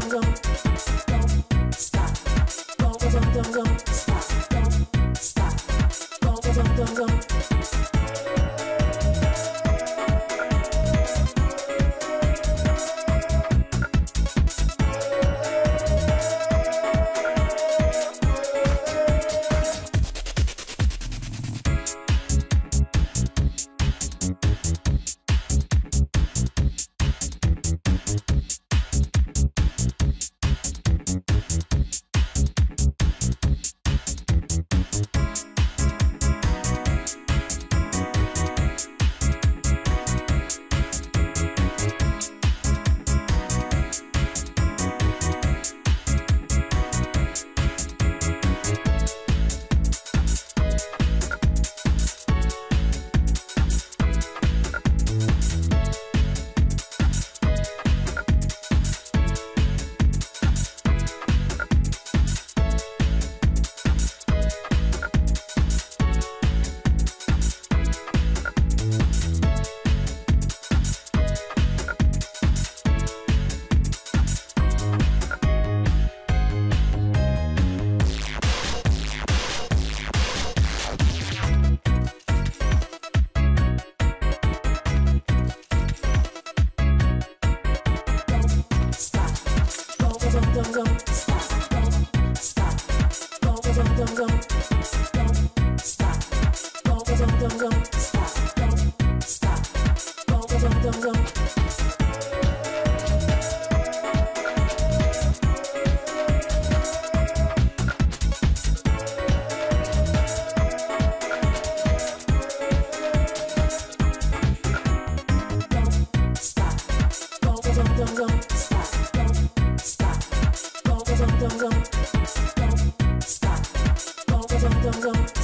don't, don't. zong zong. zone, zone, zone.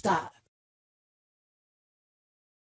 Stop.